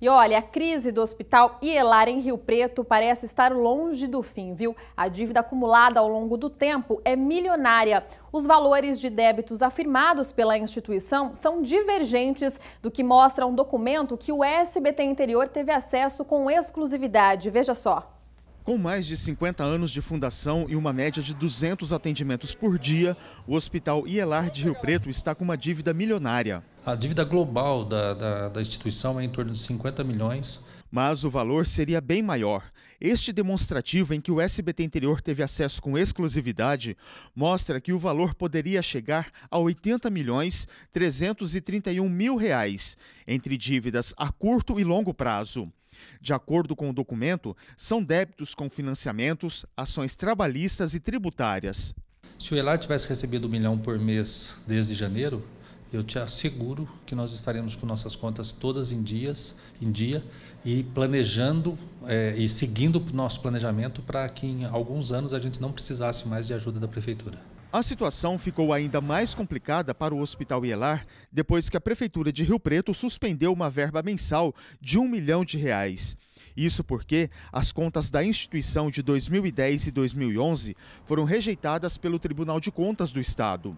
E olha, a crise do hospital Ielar em Rio Preto parece estar longe do fim, viu? A dívida acumulada ao longo do tempo é milionária. Os valores de débitos afirmados pela instituição são divergentes do que mostra um documento que o SBT Interior teve acesso com exclusividade. Veja só. Com mais de 50 anos de fundação e uma média de 200 atendimentos por dia, o Hospital Ielar de Rio Preto está com uma dívida milionária. A dívida global da, da, da instituição é em torno de 50 milhões. Mas o valor seria bem maior. Este demonstrativo em que o SBT Interior teve acesso com exclusividade mostra que o valor poderia chegar a 80 milhões 331 mil reais, entre dívidas a curto e longo prazo. De acordo com o documento, são débitos com financiamentos, ações trabalhistas e tributárias. Se o Elar tivesse recebido um milhão por mês desde janeiro, eu te asseguro que nós estaremos com nossas contas todas em dias, em dia e planejando é, e seguindo o nosso planejamento para que em alguns anos a gente não precisasse mais de ajuda da prefeitura. A situação ficou ainda mais complicada para o Hospital Ielar depois que a Prefeitura de Rio Preto suspendeu uma verba mensal de um milhão de reais. Isso porque as contas da instituição de 2010 e 2011 foram rejeitadas pelo Tribunal de Contas do Estado.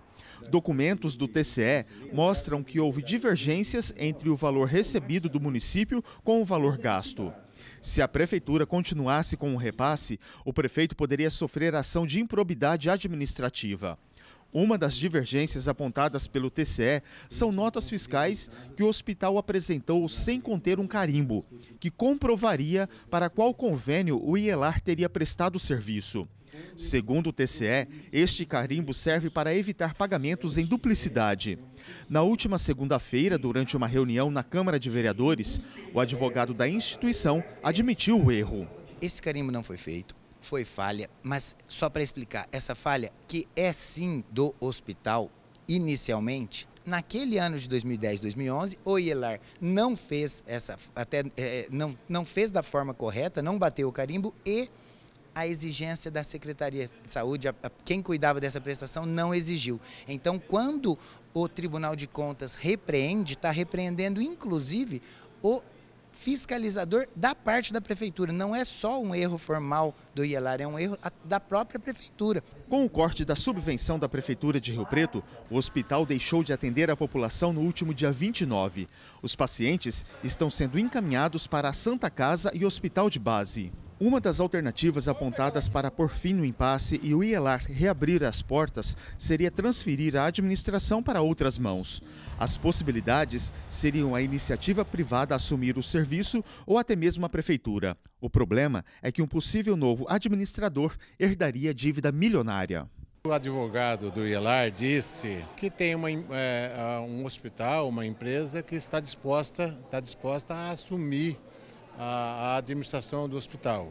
Documentos do TCE mostram que houve divergências entre o valor recebido do município com o valor gasto. Se a prefeitura continuasse com o repasse, o prefeito poderia sofrer ação de improbidade administrativa. Uma das divergências apontadas pelo TCE são notas fiscais que o hospital apresentou sem conter um carimbo, que comprovaria para qual convênio o IELAR teria prestado serviço. Segundo o TCE, este carimbo serve para evitar pagamentos em duplicidade. Na última segunda-feira, durante uma reunião na Câmara de Vereadores, o advogado da instituição admitiu o erro. Esse carimbo não foi feito, foi falha, mas só para explicar, essa falha que é sim do hospital inicialmente, naquele ano de 2010, 2011, o IELAR não fez essa até é, não, não fez da forma correta, não bateu o carimbo e a exigência da Secretaria de Saúde, a, a, quem cuidava dessa prestação não exigiu. Então, quando o Tribunal de Contas repreende, está repreendendo inclusive o fiscalizador da parte da prefeitura. Não é só um erro formal do IELAR, é um erro da própria prefeitura. Com o corte da subvenção da prefeitura de Rio Preto, o hospital deixou de atender a população no último dia 29. Os pacientes estão sendo encaminhados para a Santa Casa e Hospital de Base. Uma das alternativas apontadas para pôr fim no impasse e o IELAR reabrir as portas seria transferir a administração para outras mãos. As possibilidades seriam a iniciativa privada assumir o serviço ou até mesmo a prefeitura. O problema é que um possível novo administrador herdaria dívida milionária. O advogado do IELAR disse que tem uma, é, um hospital, uma empresa que está disposta, está disposta a assumir a, a administração do hospital.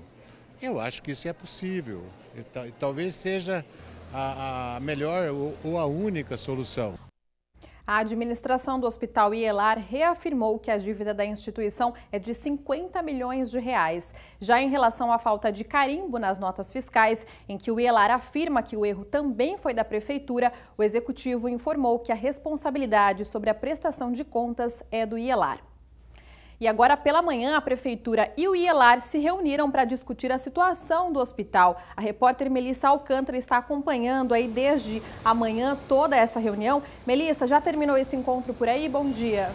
Eu acho que isso é possível. E, talvez seja a, a melhor ou, ou a única solução. A administração do Hospital Ielar reafirmou que a dívida da instituição é de 50 milhões de reais. Já em relação à falta de carimbo nas notas fiscais, em que o Ielar afirma que o erro também foi da prefeitura, o executivo informou que a responsabilidade sobre a prestação de contas é do Ielar. E agora, pela manhã, a Prefeitura e o IELAR se reuniram para discutir a situação do hospital. A repórter Melissa Alcântara está acompanhando aí desde amanhã toda essa reunião. Melissa, já terminou esse encontro por aí? Bom dia.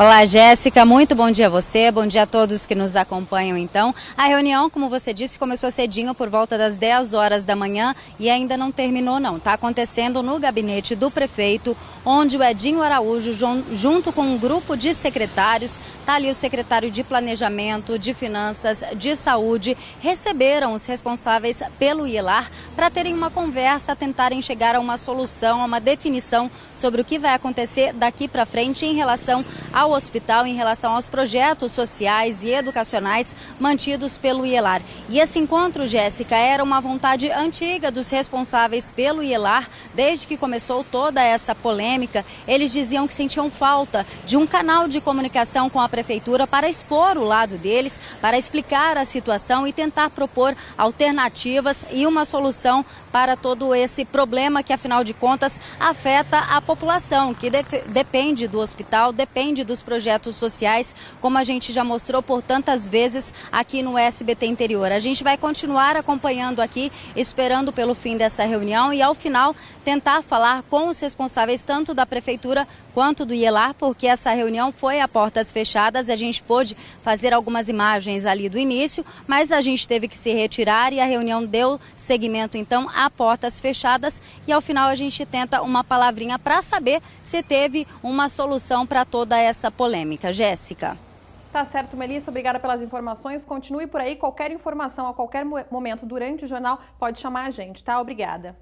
Olá, Jéssica, muito bom dia a você, bom dia a todos que nos acompanham então. A reunião, como você disse, começou cedinho por volta das 10 horas da manhã e ainda não terminou não. Está acontecendo no gabinete do prefeito, onde o Edinho Araújo, junto com um grupo de secretários, está ali o secretário de Planejamento, de Finanças, de Saúde, receberam os responsáveis pelo IELAR para terem uma conversa, tentarem chegar a uma solução, a uma definição sobre o que vai acontecer daqui para frente em relação ao ao hospital em relação aos projetos sociais e educacionais mantidos pelo IELAR. E esse encontro, Jéssica, era uma vontade antiga dos responsáveis pelo IELAR, desde que começou toda essa polêmica. Eles diziam que sentiam falta de um canal de comunicação com a prefeitura para expor o lado deles, para explicar a situação e tentar propor alternativas e uma solução para todo esse problema que, afinal de contas, afeta a população, que de depende do hospital, depende dos projetos sociais, como a gente já mostrou por tantas vezes aqui no SBT Interior. A gente vai continuar acompanhando aqui, esperando pelo fim dessa reunião e, ao final, tentar falar com os responsáveis tanto da prefeitura quanto do IELAR, porque essa reunião foi a portas fechadas. A gente pôde fazer algumas imagens ali do início, mas a gente teve que se retirar e a reunião deu seguimento então a portas fechadas e ao final a gente tenta uma palavrinha para saber se teve uma solução para toda essa polêmica. Jéssica. Tá certo, Melissa. Obrigada pelas informações. Continue por aí. Qualquer informação a qualquer momento durante o jornal pode chamar a gente, tá? Obrigada.